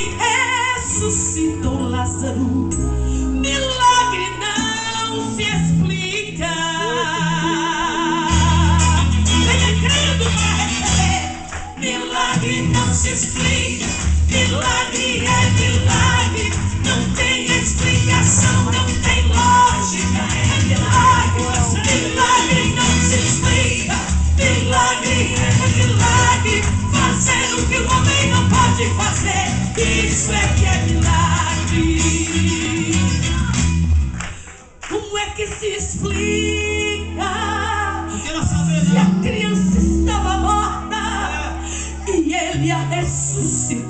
ressuscitou Lázaro. Milagre não se explica. Venha crendo para receber. Milagre não se explica. explica que la crianza estaba muerta y él ya resucitó.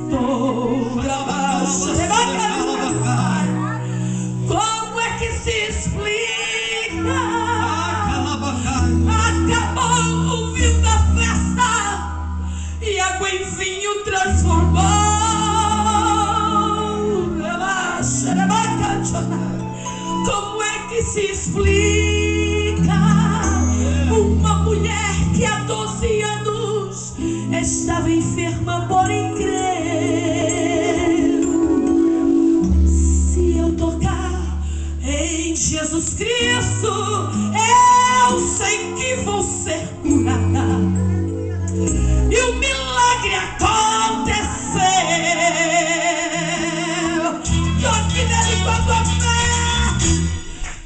enferma por incrível, Se eu tocar em Jesus Cristo, eu sei que vou ser curada. E o milagre aconteceu. Toque nele com a tua fé.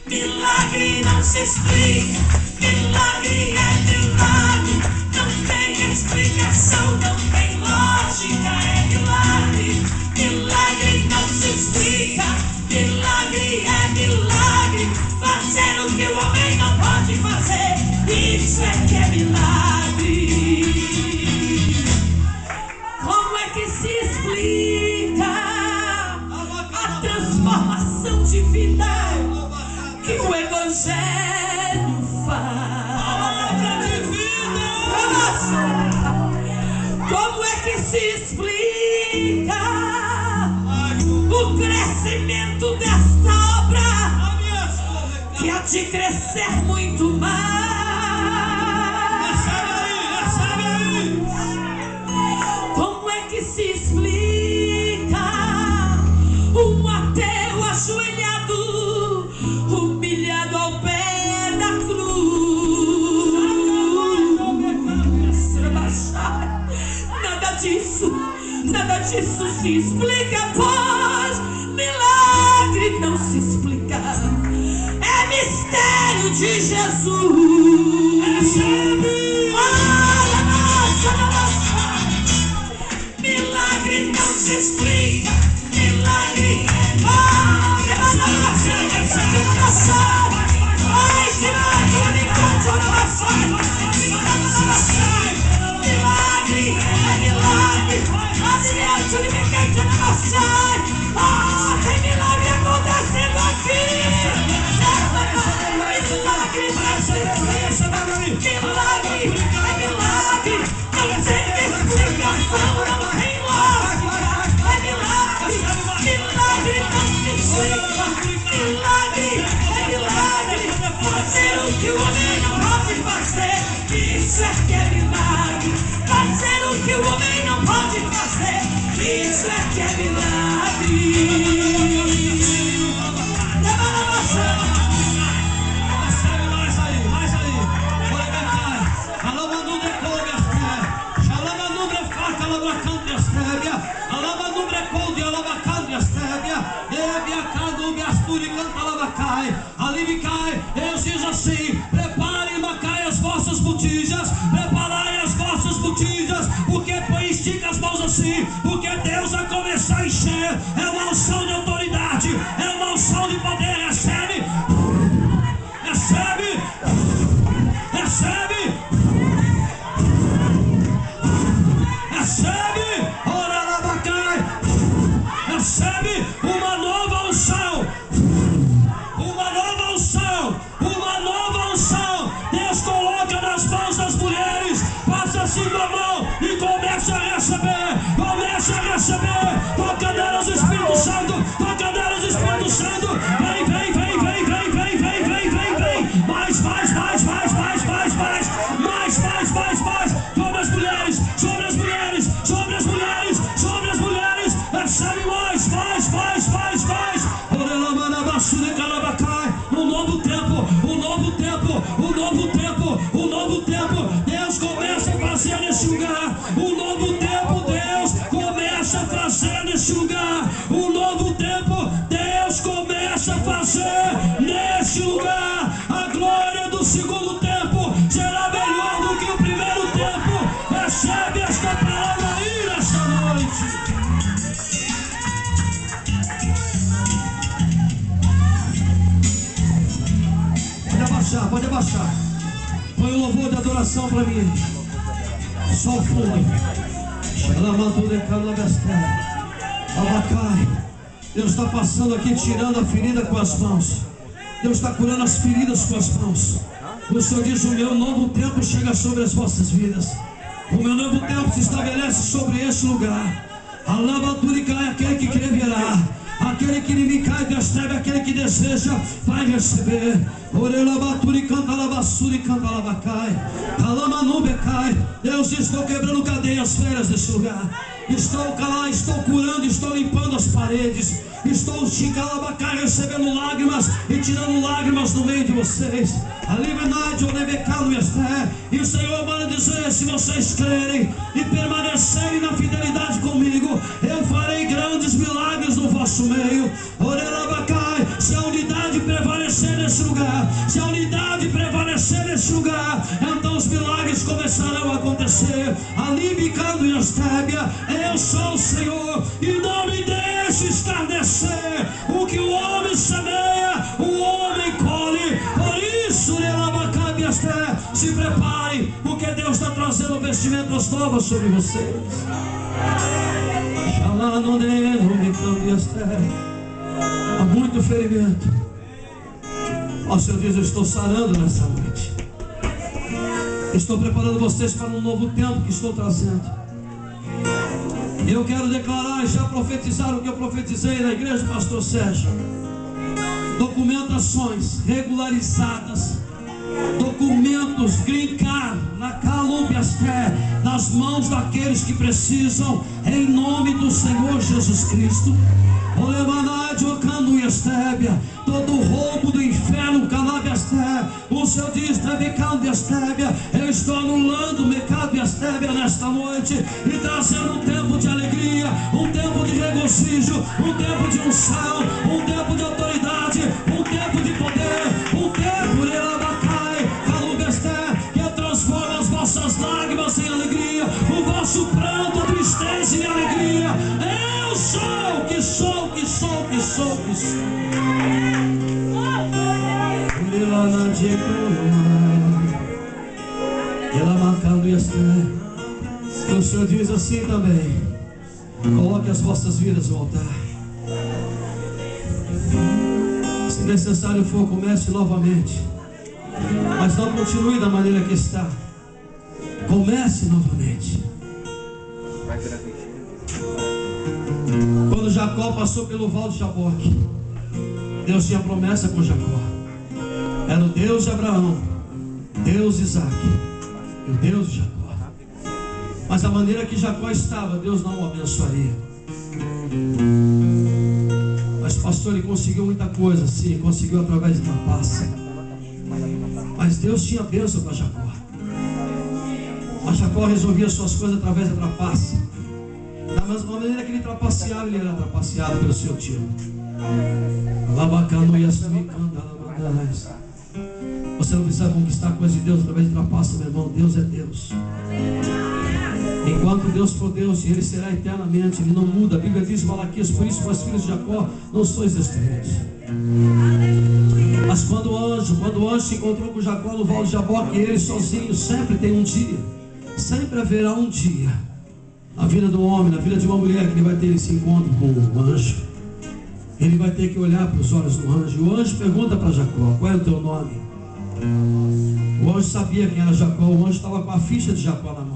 Milagre não se esqueça. se explica o crescimento desta obra que há de crescer muito mais. Nada disso se explica, pois milagre não se explica. É mistério de Jesus. É adoração para mim. Só o fundo. Xalamadure calabesté. Abacai. Deus está passando aqui, tirando a ferida com as mãos. Deus está curando as feridas com as mãos. O Senhor diz: O meu novo tempo chega sobre as vossas vidas. O meu novo tempo se estabelece sobre este lugar. Alabadure cai aquele que crê virá. Aquele que me cai recebe, aquele que deseja vai receber. Orelabaturi canta labassuri canta labacai. Calamanube cai. Deus Estou quebrando cadeias férias deste lugar. Estou calando, estou curando, estou limpando as paredes. Estou chicalabacai recebendo lágrimas e tirando lágrimas no meio de vocês. A liberdade, o nebecado e fé. E o Senhor manda dizer: se vocês crerem e permanecerem na fidelidade comigo, eu farei grandes milagres no vosso meio. Orelabacai, se a unidade prevalecer nesse lugar, se a unidade prevalecer nesse lugar, então os milagres começarão a acontecer. Ali bicando e astébia, eu sou o Senhor e não me deixe escarnecer. O que o homem semeia, o homem colhe. Por isso, se preparem, porque Deus está trazendo vestimentas novas sobre vocês. Há muito ferimento. Ó Senhor Deus, eu estou sarando nessa noite. Estou preparando vocês para um novo tempo que estou trazendo. Eu quero declarar e já profetizar o que eu profetizei na igreja do pastor Sérgio. Documentações regularizadas documentos green na Calumbiasté, nas mãos daqueles que precisam, em nome do Senhor Jesus Cristo. Todo roubo do Canabiasté, o Senhor diz, Trebecando e Estébia, eu estou anulando o mecado e Estébia nesta noite e trazendo um tempo de alegria, um tempo de regozijo, um tempo de unção, um tempo de autoridade, Ela marcando e o Senhor diz assim também: coloque as vossas vidas no altar. Se necessário for, comece novamente. Mas não continue da maneira que está. Comece novamente. Quando Jacó passou pelo val de Jaboque, Deus tinha promessa com Jacó. Era o Deus de Abraão, Deus de Isaac e o Deus de Jacó. Mas a maneira que Jacó estava, Deus não o abençoaria. Mas pastor, ele conseguiu muita coisa, sim, conseguiu através de trapaça. Mas Deus tinha bênção para Jacó. Mas Jacó resolvia suas coisas através da trapaça. Da mesma maneira que ele trapaceava, ele era trapaceado pelo seu tio. Labacano e Você não precisa conquistar coisas de Deus através de trapaça, meu irmão. Deus é Deus. Enquanto Deus for Deus, Ele será eternamente, Ele não muda. A Bíblia diz, Malaquias, por isso, vós filhos de Jacó, não sois destruídos. Mas quando o anjo, quando o anjo se encontrou com Jacó no val de Jaboque, ele sozinho sempre tem um dia. Sempre haverá um dia. Na vida do homem, na vida de uma mulher, que ele vai ter esse encontro com o anjo. Ele vai ter que olhar para os olhos do anjo. O anjo pergunta para Jacó: Qual é o teu nome? O anjo sabia quem era Jacó. O anjo estava com a ficha de Jacó na mão.